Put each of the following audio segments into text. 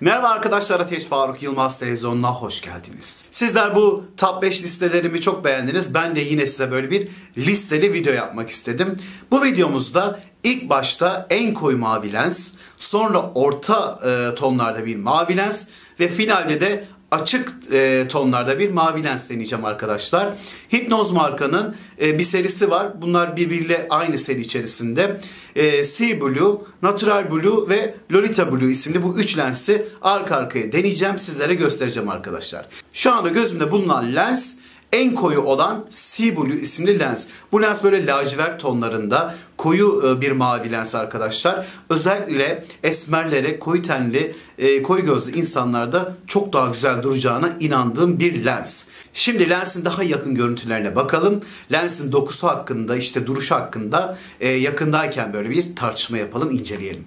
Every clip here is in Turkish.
Merhaba arkadaşlar Ateş Faruk Yılmaz televizyonuna hoş geldiniz. Sizler bu top 5 listelerimi çok beğendiniz. Ben de yine size böyle bir listeli video yapmak istedim. Bu videomuzda ilk başta en koyu mavi lens, sonra orta e, tonlarda bir mavi lens ve finalde de açık e, tonlarda bir mavi lens deneyeceğim arkadaşlar. Hipnoz markanın e, bir serisi var. Bunlar birbiriyle aynı seri içerisinde. E, Sea Blue, Natural Blue ve Lolita Blue isimli bu üç lensi arka arkaya deneyeceğim. Sizlere göstereceğim arkadaşlar. Şu anda gözümde bulunan lens en koyu olan Sea Blue isimli lens. Bu lens böyle lacivert tonlarında koyu e, bir mavi lens arkadaşlar. Özellikle esmerlere, koyu tenli, e, koyu gözlü insanlarda çok daha güzel duracağına inandığım bir lens. Şimdi lensin daha yakın görüntülerine bakalım. Lensin dokusu hakkında, işte duruşu hakkında e, yakındayken böyle bir tartışma yapalım, inceleyelim.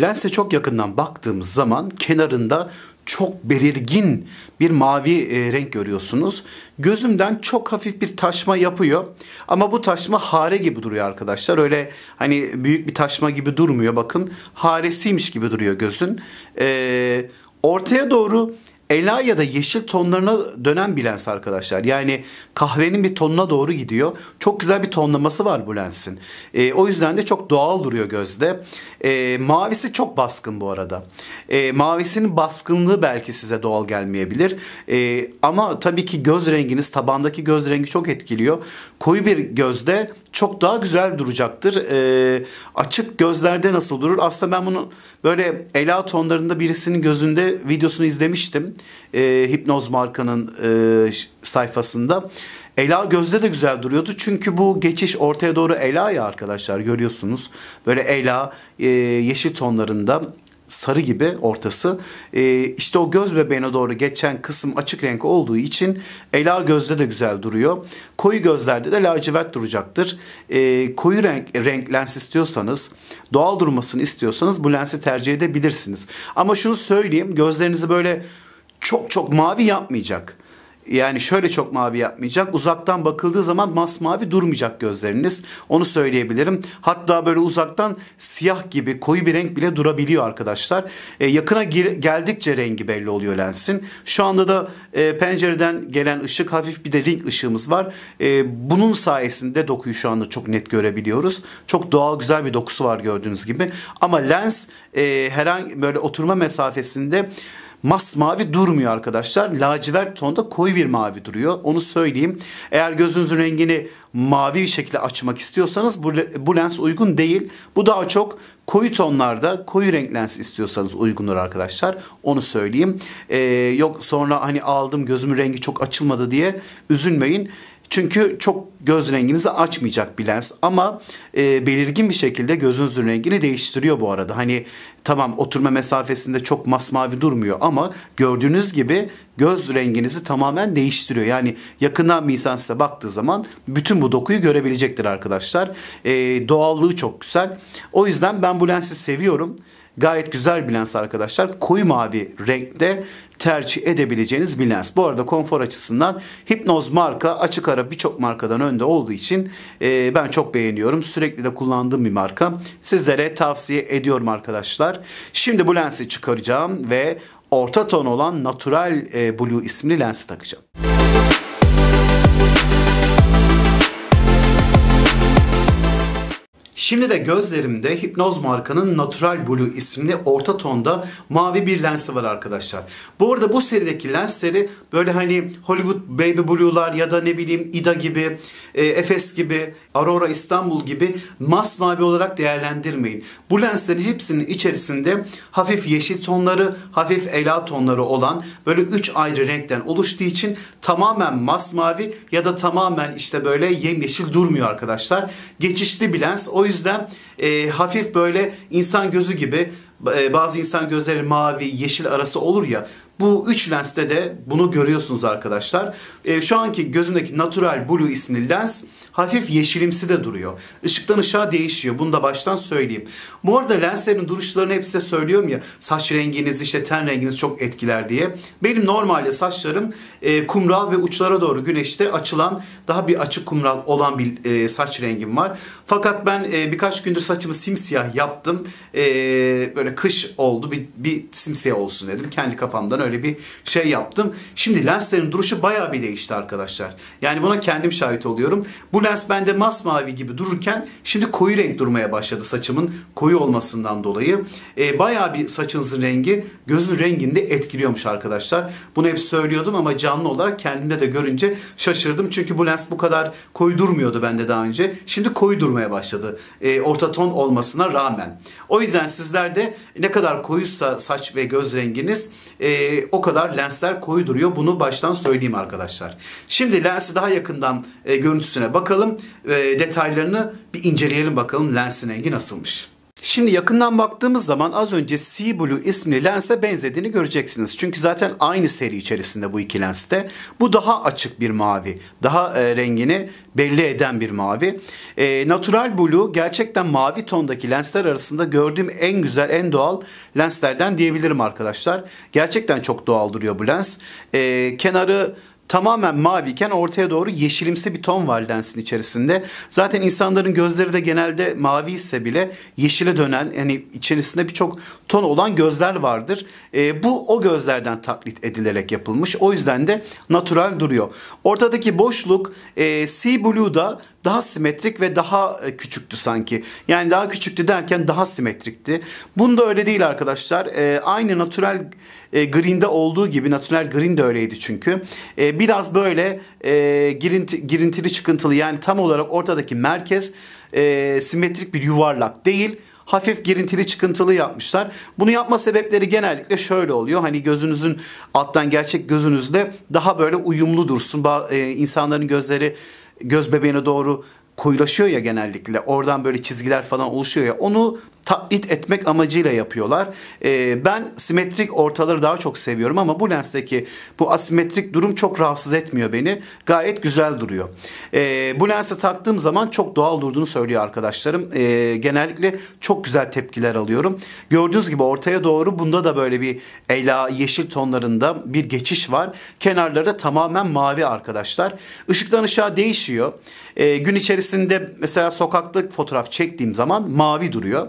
Lense çok yakından baktığımız zaman kenarında çok belirgin bir mavi e, renk görüyorsunuz. Gözümden çok hafif bir taşma yapıyor. Ama bu taşma hare gibi duruyor arkadaşlar. Öyle hani büyük bir taşma gibi durmuyor. Bakın haresiymiş gibi duruyor gözün. E, ortaya doğru ela ya da yeşil tonlarına dönen bir lens arkadaşlar. Yani kahvenin bir tonuna doğru gidiyor. Çok güzel bir tonlaması var bu lensin. E, o yüzden de çok doğal duruyor gözde. E, mavisi çok baskın bu arada. E, mavisinin baskınlığı belki size doğal gelmeyebilir. E, ama tabii ki göz renginiz, tabandaki göz rengi çok etkiliyor. Koyu bir gözde çok daha güzel duracaktır. E, açık gözlerde nasıl durur? Aslında ben bunu böyle ela tonlarında birisinin gözünde videosunu izlemiştim. E, Hipnoz markanın e, sayfasında. Ela gözde de güzel duruyordu. Çünkü bu geçiş ortaya doğru ela ya arkadaşlar görüyorsunuz. Böyle ela e, yeşil tonlarında sarı gibi ortası. E, işte o göz bebeğine doğru geçen kısım açık renk olduğu için ela gözde de güzel duruyor. Koyu gözlerde de lacivert duracaktır. E, koyu renk, renk lens istiyorsanız, doğal durmasını istiyorsanız bu lensi tercih edebilirsiniz. Ama şunu söyleyeyim gözlerinizi böyle çok çok mavi yapmayacak. Yani şöyle çok mavi yapmayacak. Uzaktan bakıldığı zaman masmavi durmayacak gözleriniz. Onu söyleyebilirim. Hatta böyle uzaktan siyah gibi koyu bir renk bile durabiliyor arkadaşlar. E, yakına gir- geldikçe rengi belli oluyor lensin. Şu anda da e, pencereden gelen ışık hafif bir de ring ışığımız var. E, bunun sayesinde dokuyu şu anda çok net görebiliyoruz. Çok doğal güzel bir dokusu var gördüğünüz gibi. Ama lens e, herhangi böyle oturma mesafesinde masmavi durmuyor arkadaşlar. Lacivert tonda koyu bir mavi duruyor. Onu söyleyeyim. Eğer gözünüzün rengini mavi bir şekilde açmak istiyorsanız bu, bu lens uygun değil. Bu daha çok koyu tonlarda koyu renk lens istiyorsanız uygundur arkadaşlar. Onu söyleyeyim. Ee, yok sonra hani aldım gözümün rengi çok açılmadı diye üzülmeyin. Çünkü çok göz renginizi açmayacak bir lens ama e, belirgin bir şekilde gözünüzün rengini değiştiriyor bu arada. Hani tamam oturma mesafesinde çok masmavi durmuyor ama gördüğünüz gibi göz renginizi tamamen değiştiriyor. Yani yakından bir insan size baktığı zaman bütün bu dokuyu görebilecektir arkadaşlar. E, doğallığı çok güzel. O yüzden ben bu lensi seviyorum. Gayet güzel bir lens arkadaşlar. Koyu mavi renkte tercih edebileceğiniz bir lens. Bu arada konfor açısından Hipnoz marka açık ara birçok markadan önde olduğu için e, ben çok beğeniyorum. Sürekli de kullandığım bir marka. Sizlere tavsiye ediyorum arkadaşlar. Şimdi bu lensi çıkaracağım ve orta ton olan Natural e, Blue isimli lensi takacağım. Şimdi de gözlerimde Hipnoz markanın Natural Blue isimli orta tonda mavi bir lensi var arkadaşlar. Bu arada bu serideki lensleri böyle hani Hollywood Baby Blue'lar ya da ne bileyim Ida gibi, e, Efes gibi, Aurora İstanbul gibi masmavi olarak değerlendirmeyin. Bu lenslerin hepsinin içerisinde hafif yeşil tonları, hafif ela tonları olan böyle 3 ayrı renkten oluştuğu için tamamen masmavi ya da tamamen işte böyle yemyeşil durmuyor arkadaşlar. Geçişli bir lens. O yüzden e, hafif böyle insan gözü gibi bazı insan gözleri mavi, yeşil arası olur ya. Bu üç lenste de bunu görüyorsunuz arkadaşlar. E, şu anki gözümdeki Natural Blue isimli lens hafif yeşilimsi de duruyor. Işıktan ışığa değişiyor. Bunu da baştan söyleyeyim. Bu arada lenslerin duruşlarını hep size söylüyorum ya. Saç renginiz işte ten renginiz çok etkiler diye. Benim normalde saçlarım e, kumral ve uçlara doğru güneşte açılan daha bir açık kumral olan bir e, saç rengim var. Fakat ben e, birkaç gündür saçımı simsiyah yaptım. E, böyle böyle kış oldu bir, bir simsiyah olsun dedim. Kendi kafamdan öyle bir şey yaptım. Şimdi lenslerin duruşu bayağı bir değişti arkadaşlar. Yani buna kendim şahit oluyorum. Bu lens bende masmavi gibi dururken şimdi koyu renk durmaya başladı saçımın koyu olmasından dolayı. E, bayağı bir saçınızın rengi gözün renginde etkiliyormuş arkadaşlar. Bunu hep söylüyordum ama canlı olarak kendimde de görünce şaşırdım. Çünkü bu lens bu kadar koyu durmuyordu bende daha önce. Şimdi koyu durmaya başladı. E, orta ton olmasına rağmen. O yüzden sizler de ne kadar koyuysa saç ve göz renginiz e, o kadar lensler koyu duruyor. Bunu baştan söyleyeyim arkadaşlar. Şimdi lensi daha yakından e, görüntüsüne bakalım. E, detaylarını bir inceleyelim bakalım lensin rengi nasılmış. Şimdi yakından baktığımız zaman az önce Sea Blue isimli lense benzediğini göreceksiniz. Çünkü zaten aynı seri içerisinde bu iki lenste. Bu daha açık bir mavi. Daha e, rengini belli eden bir mavi. E, Natural Blue gerçekten mavi tondaki lensler arasında gördüğüm en güzel, en doğal lenslerden diyebilirim arkadaşlar. Gerçekten çok doğal duruyor bu lens. E, kenarı tamamen maviyken ortaya doğru yeşilimsi bir ton var lensin içerisinde. Zaten insanların gözleri de genelde mavi ise bile yeşile dönen yani içerisinde birçok ton olan gözler vardır. E, bu o gözlerden taklit edilerek yapılmış. O yüzden de natural duruyor. Ortadaki boşluk e, Sea Blue'da daha simetrik ve daha e, küçüktü sanki. Yani daha küçüktü derken daha simetrikti. Bunda öyle değil arkadaşlar. E, aynı natural e, green'de olduğu gibi natural green de öyleydi çünkü. E, biraz böyle e, girinti, girintili çıkıntılı yani tam olarak ortadaki merkez e, simetrik bir yuvarlak değil hafif girintili çıkıntılı yapmışlar. Bunu yapma sebepleri genellikle şöyle oluyor. Hani gözünüzün alttan gerçek gözünüzle daha böyle uyumlu dursun. Ba- e, insanların gözleri göz bebeğine doğru koyulaşıyor ya genellikle. Oradan böyle çizgiler falan oluşuyor ya. Onu taklit etmek amacıyla yapıyorlar. Ee, ben simetrik ortaları daha çok seviyorum ama bu lensteki bu asimetrik durum çok rahatsız etmiyor beni. Gayet güzel duruyor. Ee, bu lensi taktığım zaman çok doğal durduğunu söylüyor arkadaşlarım. Ee, genellikle çok güzel tepkiler alıyorum. Gördüğünüz gibi ortaya doğru bunda da böyle bir ela yeşil tonlarında bir geçiş var. Kenarları da tamamen mavi arkadaşlar. Işıktan ışığa değişiyor. Ee, gün içerisinde mesela sokakta fotoğraf çektiğim zaman mavi duruyor.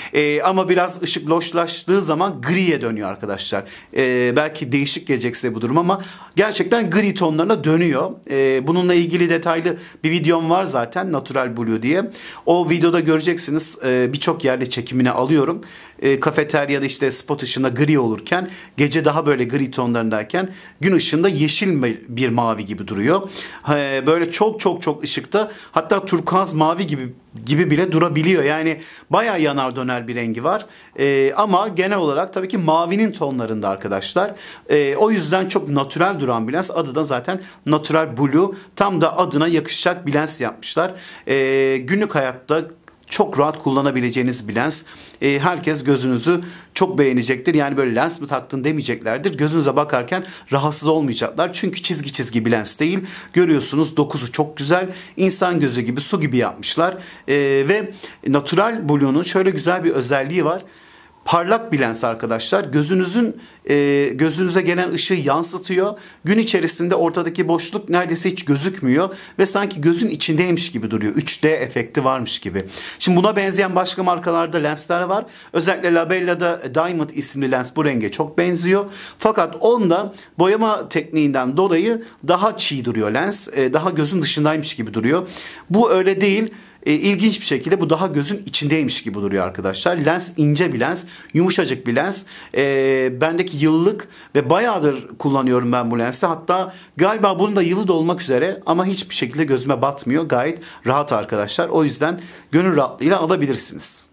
E, ama biraz ışık loşlaştığı zaman griye dönüyor arkadaşlar. E, belki değişik gelecek size bu durum ama gerçekten gri tonlarına dönüyor. E, bununla ilgili detaylı bir videom var zaten Natural Blue diye. O videoda göreceksiniz e, birçok yerde çekimini alıyorum. E, kafeteryada işte spot ışığında gri olurken gece daha böyle gri tonlarındayken gün ışığında yeşil bir mavi gibi duruyor. E, böyle çok çok çok ışıkta hatta turkuaz mavi gibi gibi bile durabiliyor. Yani bayağı yanar döner bir rengi var. E, ama genel olarak tabii ki mavinin tonlarında arkadaşlar. E, o yüzden çok natürel duran bir lens. Adı da zaten Natural Blue. Tam da adına yakışacak bir lens yapmışlar. E, günlük hayatta çok rahat kullanabileceğiniz bir lens. E, herkes gözünüzü çok beğenecektir. Yani böyle lens mi taktın demeyeceklerdir. Gözünüze bakarken rahatsız olmayacaklar. Çünkü çizgi çizgi bir lens değil. Görüyorsunuz dokusu çok güzel. İnsan gözü gibi su gibi yapmışlar. E, ve Natural Blue'nun şöyle güzel bir özelliği var parlak bir lens arkadaşlar. Gözünüzün e, gözünüze gelen ışığı yansıtıyor. Gün içerisinde ortadaki boşluk neredeyse hiç gözükmüyor ve sanki gözün içindeymiş gibi duruyor. 3D efekti varmış gibi. Şimdi buna benzeyen başka markalarda lensler var. Özellikle Labella'da Diamond isimli lens bu renge çok benziyor. Fakat onda boyama tekniğinden dolayı daha çiğ duruyor lens. E, daha gözün dışındaymış gibi duruyor. Bu öyle değil. E, ilginç bir şekilde bu daha gözün içindeymiş gibi duruyor arkadaşlar. Lens ince bir lens, yumuşacık bir lens. E, bendeki yıllık ve bayağıdır kullanıyorum ben bu lensi. Hatta galiba bunun da yılı da olmak üzere ama hiçbir şekilde gözüme batmıyor. Gayet rahat arkadaşlar. O yüzden gönül rahatlığıyla alabilirsiniz.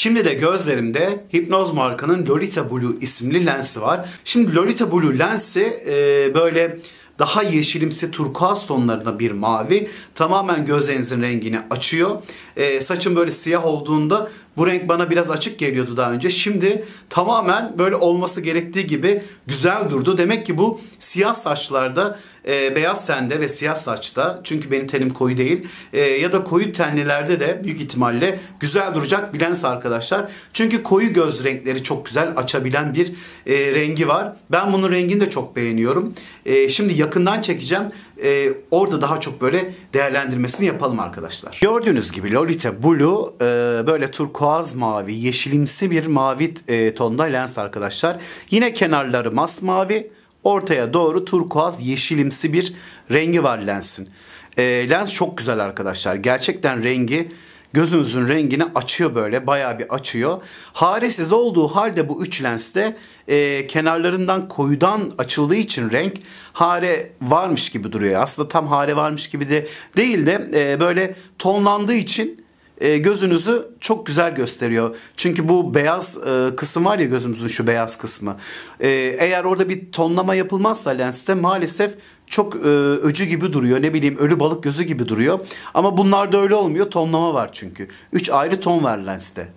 Şimdi de gözlerimde Hipnoz markanın Lolita Blue isimli lensi var. Şimdi Lolita Blue lensi e, böyle daha yeşilimsi turkuaz tonlarında bir mavi. Tamamen gözlerinizin rengini açıyor. E, saçım böyle siyah olduğunda bu renk bana biraz açık geliyordu daha önce. Şimdi tamamen böyle olması gerektiği gibi güzel durdu. Demek ki bu siyah saçlarda, e, beyaz tende ve siyah saçta çünkü benim tenim koyu değil e, ya da koyu tenlilerde de büyük ihtimalle güzel duracak bir lens arkadaşlar. Çünkü koyu göz renkleri çok güzel açabilen bir e, rengi var. Ben bunun rengini de çok beğeniyorum. E, şimdi yakın yakından çekeceğim. E, orada daha çok böyle değerlendirmesini yapalım arkadaşlar. Gördüğünüz gibi Lolita Blue e, böyle turkuaz mavi, yeşilimsi bir mavi e, tonda lens arkadaşlar. Yine kenarları masmavi, ortaya doğru turkuaz yeşilimsi bir rengi var lensin. E, lens çok güzel arkadaşlar. Gerçekten rengi gözünüzün rengini açıyor böyle bayağı bir açıyor. Haresiz olduğu halde bu üç lenste e, kenarlarından koyudan açıldığı için renk hare varmış gibi duruyor. Aslında tam hare varmış gibi de değil de e, böyle tonlandığı için e, gözünüzü çok güzel gösteriyor. Çünkü bu beyaz e, kısım var ya gözümüzün şu beyaz kısmı. E, eğer orada bir tonlama yapılmazsa lenste maalesef çok e, öcü gibi duruyor. Ne bileyim ölü balık gözü gibi duruyor. Ama bunlarda öyle olmuyor. Tonlama var çünkü. Üç ayrı ton var lenste.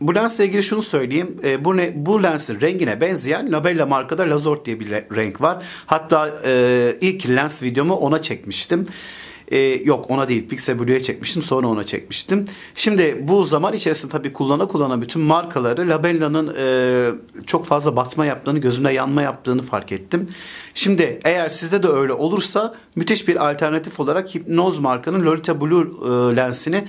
Bu lensle ilgili şunu söyleyeyim. E, bu, ne, bu lensin rengine benzeyen Labella markada Lazort diye bir renk var. Hatta e, ilk lens videomu ona çekmiştim. E, yok ona değil Pixel Blue'ya çekmiştim sonra ona çekmiştim. Şimdi bu zaman içerisinde tabii kullana kullana bütün markaları Labella'nın e, çok fazla batma yaptığını gözümde yanma yaptığını fark ettim. Şimdi eğer sizde de öyle olursa müthiş bir alternatif olarak Hipnoz markanın Lolita Blue e, lensini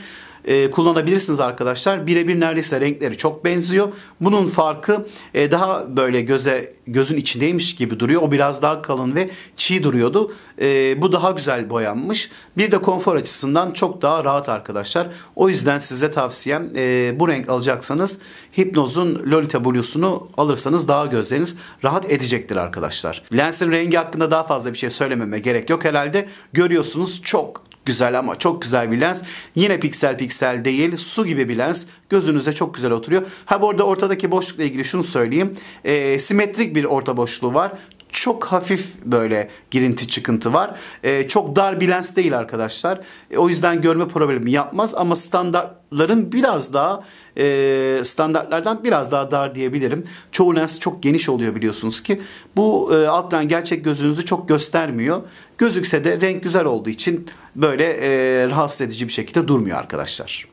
e, kullanabilirsiniz arkadaşlar. Birebir neredeyse renkleri çok benziyor. Bunun farkı e, daha böyle göze gözün içindeymiş gibi duruyor. O biraz daha kalın ve çiğ duruyordu. E, bu daha güzel boyanmış. Bir de konfor açısından çok daha rahat arkadaşlar. O yüzden size tavsiyem e, bu renk alacaksanız Hipnoz'un Lolita Blue'sunu alırsanız daha gözleriniz rahat edecektir arkadaşlar. Lensin rengi hakkında daha fazla bir şey söylememe gerek yok herhalde. Görüyorsunuz çok güzel ama çok güzel bir lens. Yine piksel piksel değil su gibi bir lens. Gözünüze çok güzel oturuyor. Ha bu arada ortadaki boşlukla ilgili şunu söyleyeyim. E, simetrik bir orta boşluğu var çok hafif böyle girinti çıkıntı var. E, çok dar bir lens değil arkadaşlar. E, o yüzden görme problemi yapmaz ama standartların biraz daha e, standartlardan biraz daha dar diyebilirim. Çoğu lens çok geniş oluyor biliyorsunuz ki. Bu e, alttan gerçek gözünüzü çok göstermiyor. Gözükse de renk güzel olduğu için böyle e, rahatsız edici bir şekilde durmuyor arkadaşlar.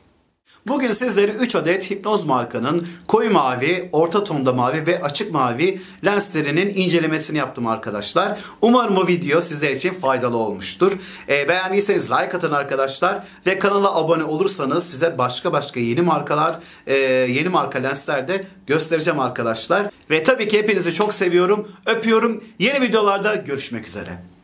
Bugün sizlere 3 adet Hipnoz markanın koyu mavi, orta tonda mavi ve açık mavi lenslerinin incelemesini yaptım arkadaşlar. Umarım bu video sizler için faydalı olmuştur. E, beğendiyseniz like atın arkadaşlar ve kanala abone olursanız size başka başka yeni markalar, e, yeni marka lensler de göstereceğim arkadaşlar. Ve tabii ki hepinizi çok seviyorum, öpüyorum. Yeni videolarda görüşmek üzere.